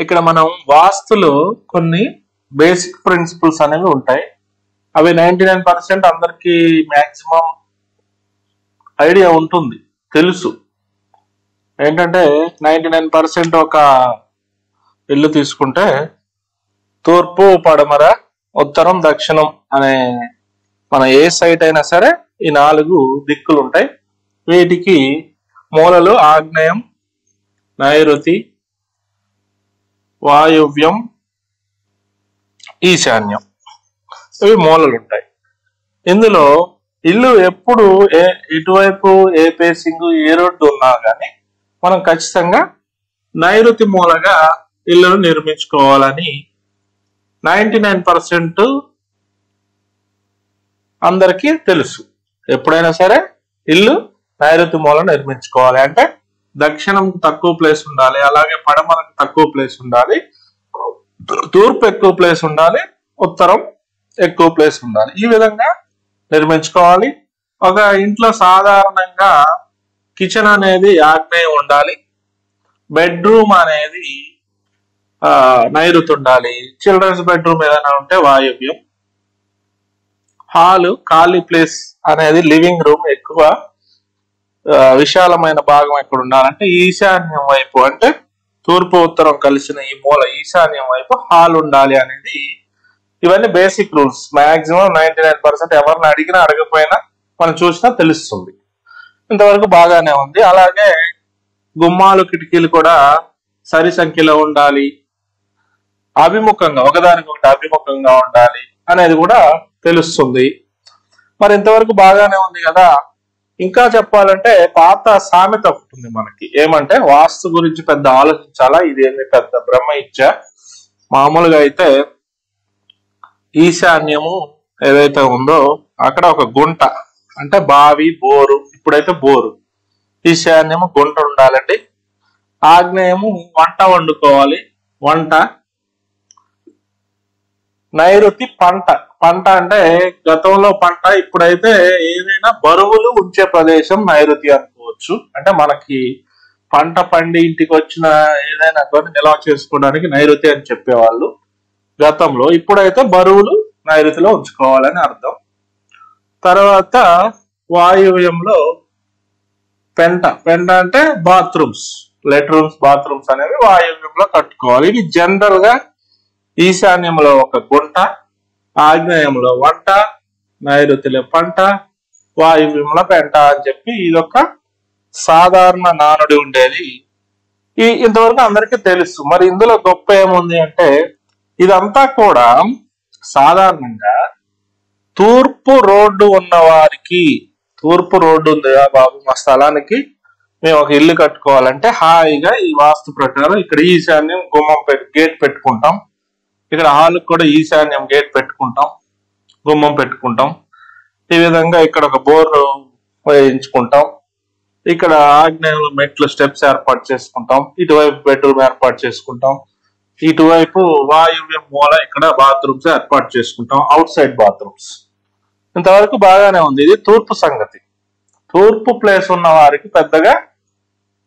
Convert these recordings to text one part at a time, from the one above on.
ఇక్కడ మనం వాస్తులో కొన్ని బేసిక్ ప్రిన్సిపల్స్ అనేవి ఉంటాయి. అవి నైన్టీ నైన్ పర్సెంట్ అందరికి మ్యాక్సిమం ఐడియా ఉంటుంది తెలుసు. ఏంటంటే నైంటీ నైన్ పర్సెంట్ ఒక ఇల్లు తీసుకుంటే తూర్పు పడమర ఉత్తరం దక్షిణం అనే మన ఏ సైట్ అయినా సరే ఈ నాలుగు దిక్కులు ఉంటాయి వీటికి మూలలు ఆగ్నేయం నైరుతి వాయువ్యం ఈశాన్యం. ఇవి మూలలు ఉంటాయి ఇందులో ఇల్లు ఎప్పుడు ఏ ఇటువైపు ఏ పేసింగ్ ఏ రోడ్డు ఉన్నా కానీ మనం ఖచ్చితంగా నైరుతి మూలగా ఇల్లును నిర్మించుకోవాలని నైంటీ నైన్ పర్సెంట్ అందరికీ తెలుసు. ఎప్పుడైనా సరే ఇల్లు నైరుతి మూల నిర్మించుకోవాలి. అంటే దక్షిణం తక్కువ ప్లేస్ ఉండాలి అలాగే పడమరకు తక్కువ ప్లేస్ ఉండాలి తూర్పు ఎక్కువ ప్లేస్ ఉండాలి ఉత్తరం ఎక్కువ ప్లేస్ ఉండాలి. ఈ విధంగా నిర్మించుకోవాలి. ఒక ఇంట్లో సాధారణంగా కిచెన్ అనేది ఆగ్నేయం ఉండాలి. బెడ్రూమ్ అనేది నైరుతుండాలి. నైరుతి ఉండాలి చిల్డ్రన్స్ బెడ్రూమ్ ఏదైనా ఉంటే వాయువ్యం. హాల్ ఖాళీ ప్లేస్ అనేది లివింగ్ రూమ్ ఎక్కువ విశాలమైన భాగం ఎక్కడ ఉండాలంటే ఈశాన్యం వైపు అంటే తూర్పు ఉత్తరం కలిసిన ఈ మూల ఈశాన్యం వైపు హాల్ ఉండాలి అనేది ఇవన్నీ basic rules maximum ninety nine percent ఎవరిని అడిగినా అడగకపోయినా మనం చూసినా తెలుస్తుంది. ఇంతవరకు బాగానే ఉంది. అలాగే గుమ్మాలు కిటికీలు కూడా సరి సంఖ్యలో ఉండాలి. అభిముఖంగా ఒకదానికొకటి అభిముఖంగా ఉండాలి అనేది కూడా తెలుస్తుంది. మరి ఇంతవరకు బాగానే ఉంది కదా? ఇంకా చెప్పాలంటే పాత సామెత ఒకటి ఉంది మనకి. ఏమంటే వాస్తు గురించి పెద్ద ఆలోచించాలా? ఇదేమి పెద్ద బ్రహ్మ ఇచ్చా? మామూలుగా అయితే ఈశాన్యము ఏదైతే ఉందో అక్కడ ఒక గుంట. అంటే బావి బోరు ఇప్పుడైతే బోరు. ఈశాన్యము గుంట ఉండాలండి. ఆగ్నేయము వంట వండుకోవాలి. వంట. నైరుతి పంట. పంట అంటే గతంలో పంట ఇప్పుడైతే ఏదైనా బరువులు ఉంచే ప్రదేశం నైరుతి అనుకోవచ్చు. అంటే మనకి పంట పండి ఇంటికి వచ్చిన ఏదైనా కొన్ని నిల్వ చేసుకోవడానికి నైరుతి అని చెప్పేవాళ్ళు గతంలో. ఇప్పుడైతే బరువులు నైరుతిలో ఉంచుకోవాలని అర్థం. తర్వాత వాయువ్యంలో పెంట. పెంట అంటే బాత్రూమ్స్. లెట్రూమ్స్ బాత్రూమ్స్ అనేవి వాయువ్యంలో కట్టుకోవాలి. ఇది జనరల్గా ఈశాన్యంలో ఒక గుంట ఆగ్నేయంలో వంట నైరుతిలో పంట వాయువ్యంలో పెంట అని చెప్పి ఇదొక సాధారణ నానుడి ఉండేది. ఈ ఇంతవరకు అందరికీ తెలుసు. మరి ఇందులో గొప్ప ఏముంది అంటే ఇదంతా కూడా సాధారణంగా తూర్పు రోడ్డు ఉన్న వారికి తూర్పు రోడ్డు ఉంది కదా బాబు మా స్థలానికి మేము ఒక ఇల్లు కట్టుకోవాలంటే హాయిగా ఈ వాస్తు ప్రకారం ఇక్కడ ఈశాన్యం గుమ్మం పెట్టు గేట్ పెట్టుకుంటాం. ఇక్కడ హాల్ కూడా ఈశాన్యం గేట్ పెట్టుకుంటాం గుమ్మం పెట్టుకుంటాం. ఈ విధంగా ఇక్కడ ఒక బోర్ వేయించుకుంటాం. ఇక్కడ ఆగ్నేయంలో మెట్లు స్టెప్స్ ఏర్పాటు చేసుకుంటాం. ఇటువైపు బెడ్రూమ్ ఏర్పాటు చేసుకుంటాం. ఇటువైపు వాయువ్యం మూల ఇక్కడ బాత్రూమ్స్ ఏర్పాటు చేసుకుంటాం. Outside bathrooms. ఇంతవరకు బాగానే ఉంది. ఇది తూర్పు సంగతి. తూర్పు ప్లేస్ ఉన్న వారికి పెద్దగా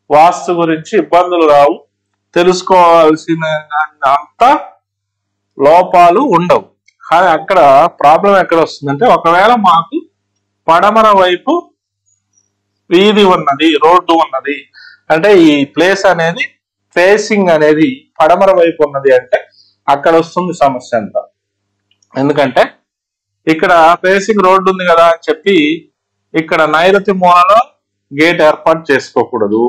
వాస్తు గురించి ఇబ్బందులు రావు. తెలుసుకోవాల్సిన అంతా లోపాలు ఉండవు. కానీ అక్కడ ప్రాబ్లం ఎక్కడ వస్తుందంటే ఒకవేళ మాకు పడమర వైపు వీధి ఉన్నది రోడ్డు ఉన్నది అంటే ఈ ప్లేస్ అనేది ఫేసింగ్ అనేది పడమర వైపు ఉన్నది అంటే అక్కడ వస్తుంది సమస్య అంతా. ఎందుకంటే ఇక్కడ ఫేసింగ్ రోడ్డు ఉంది కదా అని చెప్పి ఇక్కడ నైరుతి మూలలో గేట్ ఏర్పాటు చేసుకోకూడదు.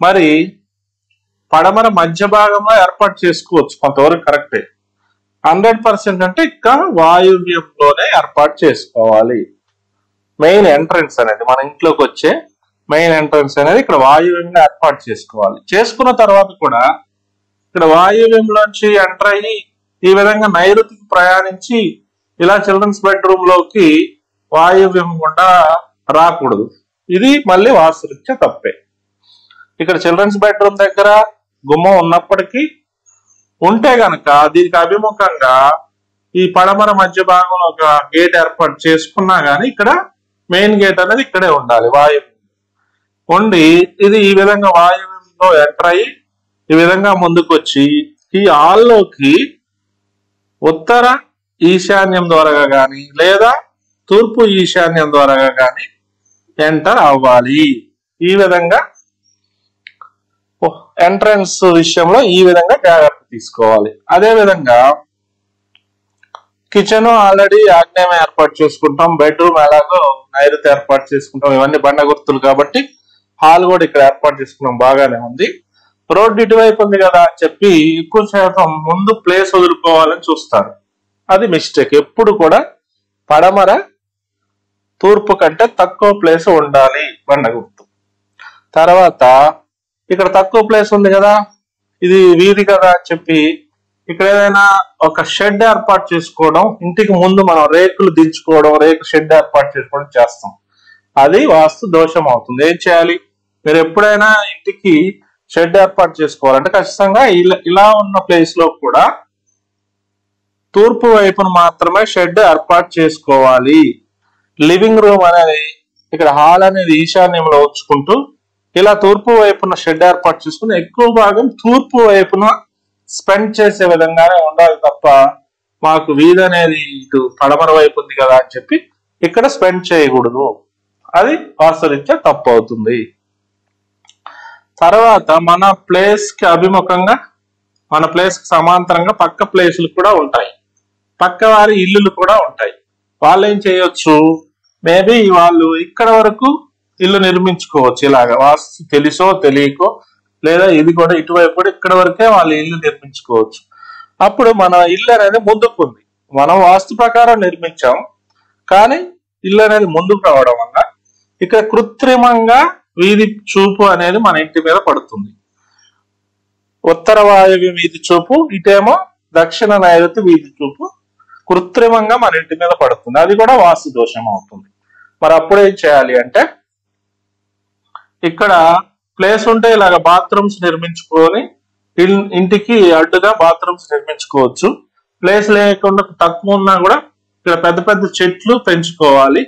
మరి పడమర మధ్య భాగంలో ఏర్పాటు చేసుకోవచ్చు కొంతవరకు కరెక్టే. హండ్రెడ్ పర్సెంట్ అంటే ఇంకా వాయువ్యంలోనే ఏర్పాటు చేసుకోవాలి. మెయిన్ ఎంట్రన్స్ అనేది మన ఇంట్లోకి వచ్చే మెయిన్ ఎంట్రన్స్ అనేది ఇక్కడ వాయువ్యంగా ఏర్పాటు చేసుకోవాలి. చేసుకున్న తర్వాత కూడా ఇక్కడ వాయువ్యంలోంచి ఎంటర్ అయ్యి ఈ విధంగా నైరుతికి ప్రయాణించి ఇలా చిల్డ్రన్స్ బెడ్రూమ్లోకి వాయువ్యం గుండా రాకూడదు. ఇది మళ్ళీ వాస్తురీత్యా తప్పే. ఇక్కడ చిల్డ్రన్స్ బెడ్రూమ్ దగ్గర గుమ్మం ఉన్నప్పటికీ ఉంటే గనక దీనికి అభిముఖంగా ఈ పడమర మధ్య భాగంలో ఒక గేట్ ఏర్పాటు చేసుకున్నా గానీ ఇక్కడ మెయిన్ గేట్ అనేది ఇక్కడే ఉండాలి వాయువు ఉండి ఇది ఈ విధంగా వాయువులో ఎంటర్ అయ్యి ఈ విధంగా ముందుకు వచ్చి ఈ హాల్లోకి ఉత్తర ఈశాన్యం ద్వారా గాని లేదా తూర్పు ఈశాన్యం ద్వారా గాని ఎంటర్ అవ్వాలి. ఈ విధంగా ఎంట్రన్స్ విషయంలో ఈ విధంగా జాగ్రత్త తీసుకోవాలి. అదే విధంగా కిచెన్ ఆల్రెడీ ఆగ్నేయం ఏర్పాటు చేసుకుంటాం బెడ్రూమ్ ఎలాగో నైరుతి ఏర్పాటు చేసుకుంటాం ఇవన్నీ బండ గుర్తులు కాబట్టి హాల్ కూడా ఇక్కడ ఏర్పాటు చేసుకున్నాం బాగానే ఉంది. రోడ్డు ఇటువైపు ఉంది కదా అని చెప్పి ఎక్కువ శాతం ముందు ప్లేస్ వదులుకోవాలని చూస్తారు. అది మిస్టేక్ ఎప్పుడు కూడా పడమర తూర్పు కంటే తక్కువ ప్లేస్ ఉండాలి బండ గుర్తు. తర్వాత ఇక్కడ తక్కువ ప్లేస్ ఉంది కదా ఇది వీధి కదా అని చెప్పి ఇక్కడ ఏదైనా ఒక షెడ్ ఏర్పాటు చేసుకోవడం ఇంటికి ముందు మనం రేకులు దించుకోవడం రేకు షెడ్ ఏర్పాటు చేసుకోవడం చేస్తాం. అది వాస్తు దోషం అవుతుంది. ఏం చేయాలి? మీరు ఎప్పుడైనా ఇంటికి షెడ్ ఏర్పాటు చేసుకోవాలంటే ఖచ్చితంగా ఇలా ఇలా ఉన్న ప్లేస్లో కూడా తూర్పు వైపున మాత్రమే షెడ్ ఏర్పాటు చేసుకోవాలి. లివింగ్ రూమ్ అనేది ఇక్కడ హాల్ అనేది ఈశాన్యంలో ఉంచుకుంటూ ఇలా తూర్పు వైపున షెడ్ ఏర్పాటు చేసుకుని ఎక్కువ భాగం తూర్పు వైపున స్పెండ్ చేసే విధంగానే ఉండాలి తప్ప మాకు వీధి అనేది ఇటు పడమర వైపు ఉంది కదా అని చెప్పి ఇక్కడ స్పెండ్ చేయకూడదు. అది వాస్తవరీత్యా తప్పు అవుతుంది. తర్వాత మన ప్లేస్కి అభిముఖంగా మన ప్లేస్కి సమాంతరంగా పక్క ప్లేసులు కూడా ఉంటాయి. పక్క వారి ఇల్లులు కూడా ఉంటాయి. వాళ్ళు ఏం చేయొచ్చు? మేబీ వాళ్ళు ఇక్కడ వరకు ఇల్లు నిర్మించుకోవచ్చు. ఇలాగ వాస్తు తెలుసో తెలియకో లేదా ఇది కూడా ఇటువైపు కూడా ఇక్కడ వరకే వాళ్ళు ఇల్లు నిర్మించుకోవచ్చు. అప్పుడు మన ఇల్లు అనేది ముందుకుంది. మనం వాస్తు ప్రకారం నిర్మించాం. కానీ ఇల్లు అనేది ముందుకు రావడం వల్ల ఇక్కడ కృత్రిమంగా వీధి చూపు అనేది మన ఇంటి మీద పడుతుంది. ఉత్తర వాయువ్య వీధి చూపు ఇటేమో దక్షిణ నైరుతి వీధి చూపు కృత్రిమంగా మన ఇంటి మీద పడుతుంది. అది కూడా వాస్తు దోషం అవుతుంది. మరి అప్పుడు ఏం చేయాలి అంటే ఇక్కడ ప్లేస్ ఉంటే ఇలాగ బాత్రూమ్స్ నిర్మించుకొని ఇంటికి అడ్డుగా బాత్రూమ్స్ నిర్మించుకోవచ్చు. ప్లేస్ లేకుండా తక్కువ ఉన్నా కూడా ఇక్కడ పెద్ద పెద్ద చెట్లు పెంచుకోవాలి.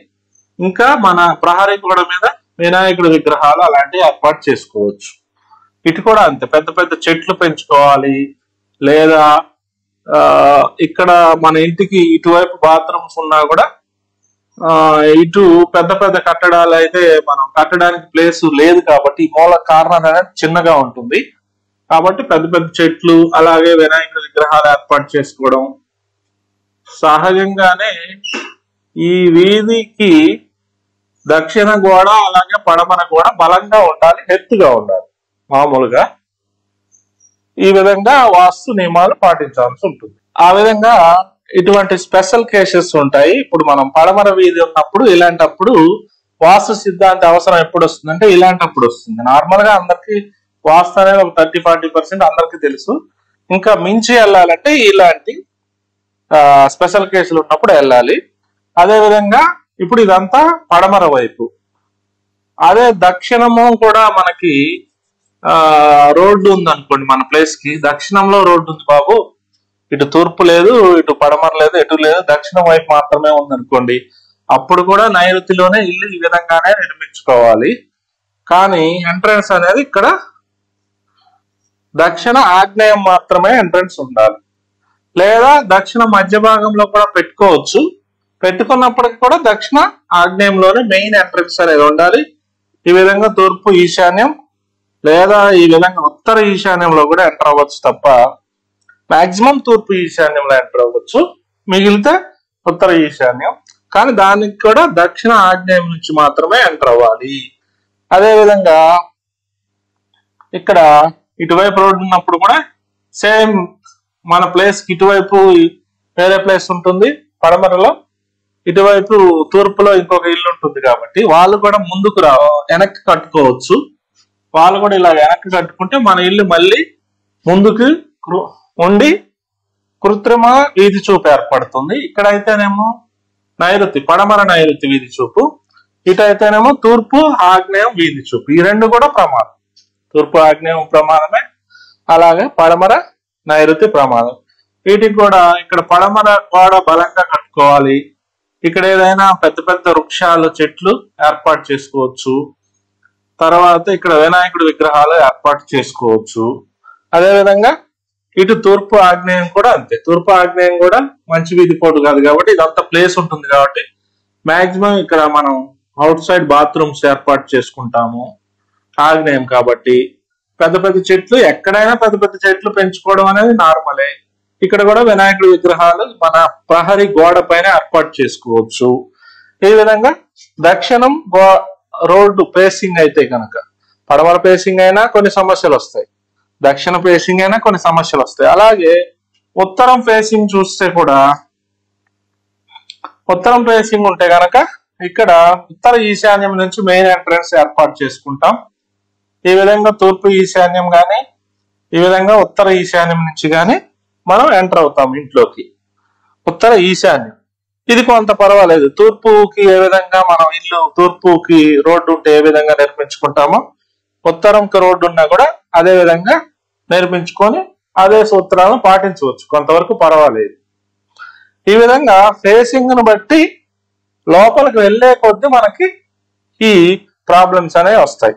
ఇంకా మన ప్రహరీ గోడ మీద వినాయకుడి విగ్రహాలు అలాంటివి ఏర్పాటు చేసుకోవచ్చు. ఇటు కూడా అంతే పెద్ద పెద్ద చెట్లు పెంచుకోవాలి. లేదా ఇక్కడ మన ఇంటికి ఇటువైపు బాత్రూమ్స్ ఉన్నా కూడా ఇటు పెద్ద పెద్ద కట్టడాలు అయితే మనం కట్టడానికి ప్లేస్ లేదు కాబట్టి మూల కారణం అనేది చిన్నగా ఉంటుంది. కాబట్టి పెద్ద పెద్ద చెట్లు అలాగే వినాయకుడి విగ్రహాలు ఏర్పాటు చేసుకోవడం. సహజంగానే ఈ వీధికి దక్షిణ గోడ అలాగే పడమన గోడ బలంగా ఉండాలి ఎత్తుగా ఉండాలి మామూలుగా. ఈ విధంగా వాస్తు నియమాలు పాటించాల్సి ఉంటుంది. ఆ విధంగా ఇటువంటి స్పెషల్ కేసెస్ ఉంటాయి. ఇప్పుడు మనం పడమర వీధి ఉన్నప్పుడు ఇలాంటప్పుడు వాస్తు సిద్ధాంత అవసరం ఎప్పుడు వస్తుందంటే ఇలాంటప్పుడు వస్తుంది. నార్మల్గా అందరికి వాస్తు అనేది ఒక థర్టీ ఫార్టీ పర్సెంట్ అందరికి తెలుసు. ఇంకా మించి వెళ్ళాలంటే ఇలాంటి స్పెషల్ కేసులు ఉన్నప్పుడు వెళ్ళాలి. అదే విధంగా ఇప్పుడు ఇదంతా పడమర వైపు. అదే దక్షిణము కూడా మనకి ఆ రోడ్డు ఉంది అనుకోండి మన ప్లేస్కి దక్షిణంలో రోడ్డు ఉంది బాబు. ఇటు తూర్పు లేదు ఇటు పడమర లేదు ఎటు లేదు దక్షిణం వైపు మాత్రమే ఉందనుకోండి అప్పుడు కూడా నైరుతిలోనే ఇల్లు ఈ విధంగానే నిర్మించుకోవాలి. కానీ ఎంట్రన్స్ అనేది ఇక్కడ దక్షిణ ఆగ్నేయం మాత్రమే ఎంట్రన్స్ ఉండాలి. లేదా దక్షిణ మధ్య భాగంలో కూడా పెట్టుకోవచ్చు. పెట్టుకున్నప్పటికీ కూడా దక్షిణ ఆగ్నేయంలోనే మెయిన్ ఎంట్రన్స్ అనేది ఉండాలి. ఈ విధంగా తూర్పు ఈశాన్యం లేదా ఈ విధంగా ఉత్తర ఈశాన్యంలో కూడా ఎంటర్ అవ్వచ్చు తప్ప మాక్సిమం తూర్పు ఈశాన్యంలో ఎంటర్ అవ్వచ్చు. మిగిలితే ఉత్తర ఈశాన్యం. కానీ దానికి కూడా దక్షిణ ఆగ్నేయం నుంచి మాత్రమే ఎంటర్ అవ్వాలి. అదేవిధంగా ఇక్కడ ఇటువైపు రోడ్డు ఉన్నప్పుడు కూడా సేమ్ మన ప్లేస్కి ఇటువైపు వేరే ప్లేస్ ఉంటుంది. పడమరలో ఇటువైపు తూర్పులో ఇంకొక ఇల్లు ఉంటుంది కాబట్టి వాళ్ళు కూడా ముందుకు రా వెనక్కి కట్టుకోవచ్చు. వాళ్ళు కూడా ఇలా వెనక్కి కట్టుకుంటే మన ఇల్లు మళ్ళీ ముందుకు ఉండి కృత్రిమ వీధి చూపు ఏర్పడుతుంది. ఇక్కడైతేనేమో నైరుతి పడమర నైరుతి వీధి చూపు ఇటైతేనేమో తూర్పు ఆగ్నేయం వీధి చూపు. ఈ రెండు కూడా ప్రమాదం. తూర్పు ఆగ్నేయం ప్రమాదమే అలాగే పడమర నైరుతి ప్రమాదం. వీటికి కూడా ఇక్కడ పడమర గోడ బలంగా కట్టుకోవాలి. ఇక్కడ ఏదైనా పెద్ద పెద్ద వృక్షాలు చెట్లు ఏర్పాటు చేసుకోవచ్చు. తర్వాత ఇక్కడ వినాయకుడి విగ్రహాలు ఏర్పాటు చేసుకోవచ్చు. అదేవిధంగా ఇటు తూర్పు ఆగ్నేయం కూడా అంతే. తూర్పు ఆగ్నేయం కూడా మంచి వీధి పోటు కాదు కాబట్టి ఇదంతా ప్లేస్ ఉంటుంది కాబట్టి మాక్సిమం ఇక్కడ మనం అవుట్ సైడ్ బాత్రూమ్స్ ఏర్పాటు చేసుకుంటాము. ఆగ్నేయం కాబట్టి పెద్ద పెద్ద చెట్లు ఎక్కడైనా పెద్ద పెద్ద చెట్లు పెంచుకోవడం అనేది నార్మలే. ఇక్కడ కూడా వినాయకుడి విగ్రహాలు మన ప్రహరి గోడ పైన ఏర్పాటు చేసుకోవచ్చు. ఈ విధంగా దక్షిణం గో రోడ్డు పేసింగ్ అయితే కనుక పడమర పేసింగ్ అయినా కొన్ని సమస్యలు వస్తాయి. దక్షిణ ఫేసింగ్ అయినా కొన్ని సమస్యలు వస్తాయి. అలాగే ఉత్తరం ఫేసింగ్ చూస్తే కూడా ఉత్తరం ఫేసింగ్ ఉంటే గనక ఇక్కడ ఉత్తర ఈశాన్యం నుంచి మెయిన్ ఎంట్రన్స్ ఏర్పాటు చేసుకుంటాం. ఈ విధంగా తూర్పు ఈశాన్యం కానీ ఈ విధంగా ఉత్తర ఈశాన్యం నుంచి కానీ మనం ఎంటర్ అవుతాం ఇంట్లోకి. ఉత్తర ఈశాన్యం. ఇది కొంత పర్వాలేదు. తూర్పుకి ఏ విధంగా మనం ఇల్లు తూర్పుకి రోడ్డు ఉంటే ఏ విధంగా నిర్మించుకుంటామో ఉత్తరంకి రోడ్డు ఉన్నా కూడా అదే విధంగా నిర్మించుకొని అదే సూత్రాలను పాటించవచ్చు. కొంతవరకు పర్వాలేదు. ఈ విధంగా ఫేసింగ్ను బట్టి లోపలికి వెళ్ళే కొద్దీ మనకి ఈ ప్రాబ్లమ్స్ అనేవి వస్తాయి.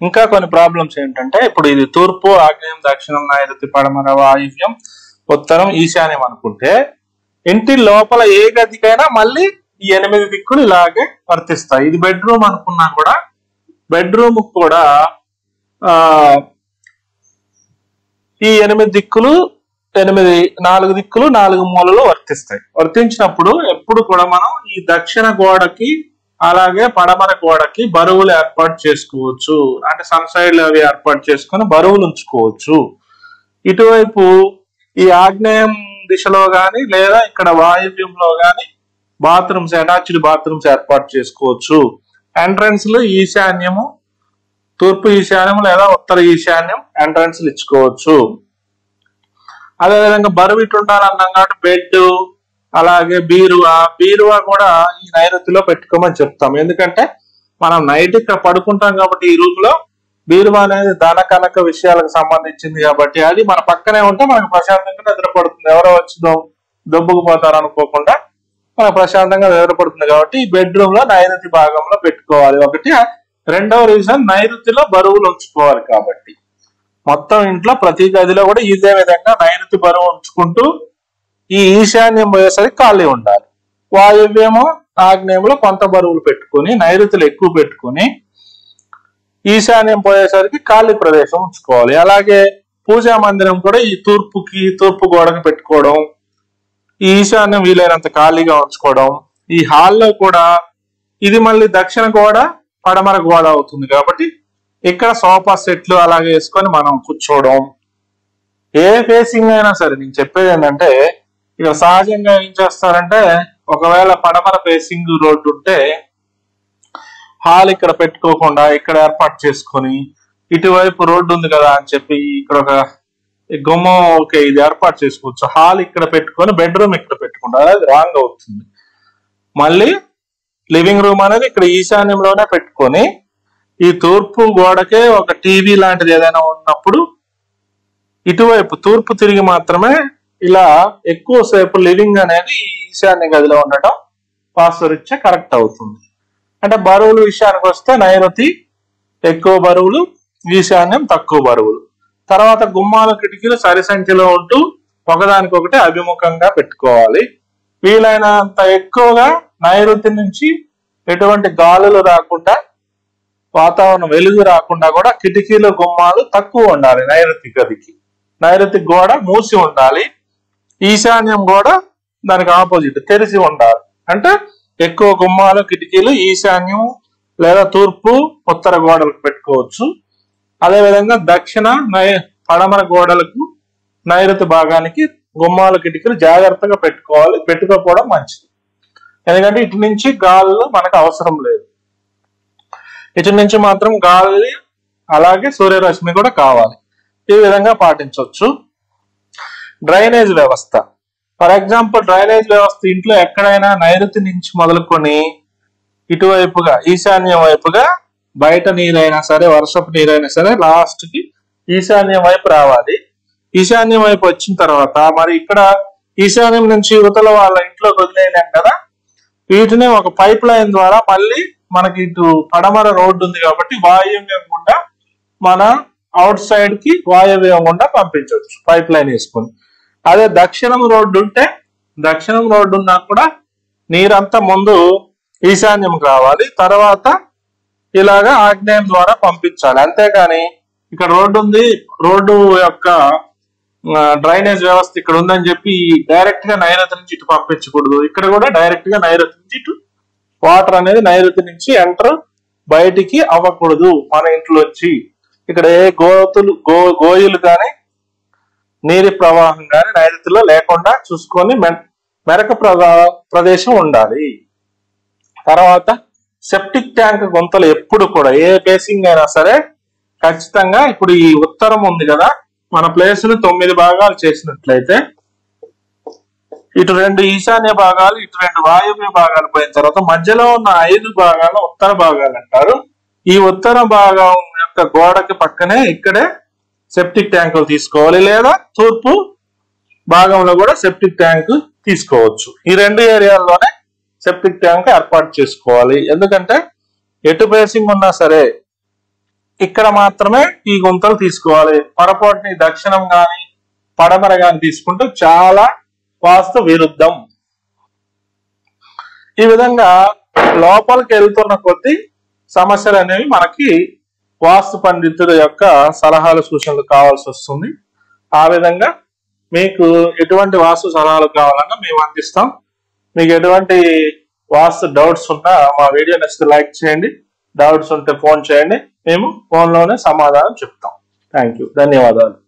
ఇంకా కొన్ని ప్రాబ్లమ్స్ ఏంటంటే ఇప్పుడు ఇది తూర్పు ఆగ్నేయం దక్షిణం నైరుతి పడమర వాయువ్యం ఉత్తరం ఈశాన్యం అనుకుంటే ఇంటి లోపల ఏ గదికైనా మళ్ళీ ఈ ఎనిమిది దిక్కులు ఇలాగే వర్తిస్తాయి. ఇది బెడ్రూమ్ అనుకున్నా కూడా బెడ్రూమ్ కూడా ఆ ఈ ఎనిమిది దిక్కులు ఎనిమిది నాలుగు దిక్కులు నాలుగు మూలలు వర్తిస్తాయి. వర్తించినప్పుడు ఎప్పుడు కూడా మనం ఈ దక్షిణ గోడకి అలాగే పడమర గోడకి బరువులు ఏర్పాటు చేసుకోవచ్చు. అంటే సన్ సైడ్ అవి ఏర్పాటు చేసుకొని బరువులు ఉంచుకోవచ్చు. ఇటువైపు ఈ ఆగ్నేయం దిశలో గాని లేదా ఇక్కడ వాయువ్యంలో గాని బాత్రూమ్స్ అటాచ్డ్ బాత్రూమ్స్ ఏర్పాటు చేసుకోవచ్చు. ఎంట్రన్స్లో ఈశాన్యము తూర్పు ఈశాన్యం లేదా ఉత్తర ఈశాన్యం ఎంట్రన్స్లు ఇచ్చుకోవచ్చు. అదేవిధంగా బరువు ఇటు కాబట్టి బెడ్ అలాగే బీరువా. బీరువా కూడా ఈ నైరుతిలో పెట్టుకోమని చెప్తాం. ఎందుకంటే మనం నైట్ ఇక్కడ పడుకుంటాం కాబట్టి ఈ రూమ్లో బీరువా అనేది ధన కనక విషయాలకు సంబంధించింది కాబట్టి అది మన పక్కనే ఉంటే మనకు ప్రశాంతంగా నిద్రపడుతుంది. ఎవరో వచ్చి దొ- పోతారు అనుకోకుండా మనకు ప్రశాంతంగా నిద్రపడుతుంది కాబట్టి ఈ బెడ్రూమ్లో నైరుతి భాగంలో పెట్టుకోవాలి. ఒకటి రెండవ రీజన్ నైరుతిలో బరువులు ఉంచుకోవాలి కాబట్టి. మొత్తం ఇంట్లో ప్రతి గదిలో కూడా ఇదే విధంగా నైరుతి బరువు ఉంచుకుంటూ ఈ ఈశాన్యం పోయేసరికి ఖాళీ ఉండాలి. వాయువ్యము ఆగ్నేయంలో కొంత బరువులు పెట్టుకొని నైరుతులు ఎక్కువ పెట్టుకొని ఈశాన్యం పోయేసరికి ఖాళీ ప్రదేశం ఉంచుకోవాలి. అలాగే పూజా మందిరం కూడా ఈ తూర్పుకి తూర్పు గోడకు పెట్టుకోవడం ఈ ఈశాన్యం వీలైనంత ఖాళీగా ఉంచుకోవడం ఈ హాల్లో కూడా ఇది మళ్ళీ దక్షిణ గోడ పడమర గోడ అవుతుంది కాబట్టి ఇక్కడ సోఫా సెట్లు అలాగే వేసుకొని మనం కూర్చోవడం. ఏ ఫేసింగ్ అయినా సరే నేను చెప్పేది ఏంటంటే ఇక్కడ సహజంగా ఏం చేస్తారంటే ఒకవేళ పడమర ఫేసింగ్ రోడ్డు ఉంటే హాల్ ఇక్కడ పెట్టుకోకుండా ఇక్కడ ఏర్పాటు చేసుకొని ఇటువైపు రోడ్డు ఉంది కదా అని చెప్పి ఇక్కడ ఒక గుమ్మ ఓకే ఇది ఏర్పాటు చేసుకోవచ్చు. హాల్ ఇక్కడ పెట్టుకొని బెడ్రూమ్ ఇక్కడ పెట్టుకుంటారు అది రాంగ్ అవుతుంది. మళ్ళీ లివింగ్ రూమ్ అనేది ఇక్కడ ఈశాన్యంలోనే పెట్టుకొని ఈ తూర్పు గోడకే ఒక టీవీ లాంటిది ఏదైనా ఉన్నప్పుడు ఇటువైపు తూర్పు తిరిగి మాత్రమే ఇలా ఎక్కువసేపు లివింగ్ అనేది ఈ ఈశాన్య గదిలో ఉండటం పాస్వరిచ్చే కరెక్ట్ అవుతుంది. అంటే బరువులు విషయానికి వస్తే నైరుతి ఎక్కువ బరువులు ఈశాన్యం తక్కువ బరువులు. తర్వాత గుమ్మాల కిటికీలు సరి సంఖ్యలో ఉంటూ ఒకదానికొకటి అభిముఖంగా పెట్టుకోవాలి. వీలైనంత ఎక్కువగా నైరుతి నుంచి ఎటువంటి గాలులు రాకుండా వాతావరణం వెలుగు రాకుండా కూడా కిటికీలు గుమ్మాలు తక్కువ ఉండాలి నైరుతి గదికి. నైరుతి గోడ మూసి ఉండాలి. ఈశాన్యం గోడ దానికి ఆపోజిట్ తెరిచి ఉండాలి. అంటే ఎక్కువ గుమ్మాలు కిటికీలు ఈశాన్యం లేదా తూర్పు ఉత్తర గోడలకు పెట్టుకోవచ్చు. అదేవిధంగా దక్షిణ నై పడమర గోడలకు నైరుతి భాగానికి గుమ్మాల కిటికీలు జాగ్రత్తగా పెట్టుకోవాలి పెట్టుకోకపోవడం మంచిది. ఎందుకంటే ఇటు నుంచి గాలి మనకు అవసరం లేదు. ఇటు నుంచి మాత్రం గాలి అలాగే సూర్యరశ్మి కూడా కావాలి. ఈ విధంగా పాటించవచ్చు. డ్రైనేజ్ వ్యవస్థ. ఫర్ ఎగ్జాంపుల్ డ్రైనేజ్ వ్యవస్థ ఇంట్లో ఎక్కడైనా నైరుతి నుంచి మొదలుకొని ఇటువైపుగా ఈశాన్యం వైపుగా బయట నీరైనా సరే వర్షపు నీరైనా సరే లాస్ట్కి ఈశాన్యం వైపు రావాలి. ఈశాన్యం వైపు వచ్చిన తర్వాత మరి ఇక్కడ ఈశాన్యం నుంచి యువతల వాళ్ళ ఇంట్లోకి వదిలేయలేం కదా? వీటిని ఒక పైప్ లైన్ ద్వారా మళ్ళీ మనకి ఇటు పడమర రోడ్డు ఉంది కాబట్టి వాయువ్యం గుండా మన అవుట్ సైడ్కి వాయువ్యం గుండా పంపించవచ్చు పైప్ లైన్ వేసుకొని. అదే దక్షిణం రోడ్డు ఉంటే దక్షిణం రోడ్డు ఉన్నా కూడా నీరంతా ముందు ఈశాన్యంకి రావాలి. తర్వాత ఇలాగా ఆగ్నేయం ద్వారా పంపించాలి. అంతేగాని ఇక్కడ రోడ్డు ఉంది రోడ్డు యొక్క డ్రైనేజ్ వ్యవస్థ ఇక్కడ ఉందని చెప్పి డైరెక్ట్గా నైరుతి నుంచి ఇటు పంపించకూడదు. ఇక్కడ కూడా డైరెక్ట్గా నైరుతి నుంచి ఇటు వాటర్ అనేది నైరుతి నుంచి ఎంటర్ బయటికి అవ్వకూడదు మన ఇంట్లోంచి. ఇక్కడ ఏ గోతులు గో గోయులు కానీ నీరు ప్రవాహం కానీ నైరుతిలో లేకుండా చూసుకొని మె- మెరక ప్రదా- ప్రదేశం ఉండాలి. తర్వాత సెప్టిక్ ట్యాంక్ గుంతలు ఎప్పుడు కూడా ఏ బేసింగ్ అయినా సరే ఖచ్చితంగా ఇప్పుడు ఈ ఉత్తరం ఉంది కదా మన ప్లేస్ని తొమ్మిది భాగాలు చేసినట్లయితే ఇటు రెండు ఈశాన్య భాగాలు ఇటు రెండు వాయువ్య భాగాలు పోయిన తర్వాత మధ్యలో ఉన్న ఐదు భాగాలు ఉత్తర భాగాలు అంటారు. ఈ ఉత్తర భాగం యొక్క గోడకి పక్కనే ఇక్కడే సెప్టిక్ ట్యాంకులు తీసుకోవాలి లేదా తూర్పు భాగంలో కూడా సెప్టిక్ ట్యాంక్ తీసుకోవచ్చు. ఈ రెండు ఏరియాల్లోనే సెప్టిక్ ట్యాంక్ ఏర్పాటు చేసుకోవాలి. ఎందుకంటే ఎటు బేసింగ్ ఉన్నా సరే ఇక్కడ మాత్రమే ఈ గుంతలు తీసుకోవాలి. పొరపాటుని దక్షిణం గాని పడమర గాని తీసుకుంటే చాలా వాస్తు విరుద్ధం. ఈ విధంగా లోపలికి వెళ్తున్న కొద్దీ సమస్యలు అనేవి మనకి వాస్తు పండితుల యొక్క సలహాలు సూచనలు కావాల్సి వస్తుంది. ఆ విధంగా మీకు ఎటువంటి వాస్తు సలహాలు కావాలన్నా మేము అందిస్తాం. మీకు ఎటువంటి వాస్తు డౌట్స్ ఉన్నా మా వీడియో నచ్చితే లైక్ చేయండి. డౌట్స్ ఉంటే ఫోన్ చేయండి. మేము ఫోన్లోనే సమాధానం చెప్తాం. థ్యాంక్ యూ ధన్యవాదాలు.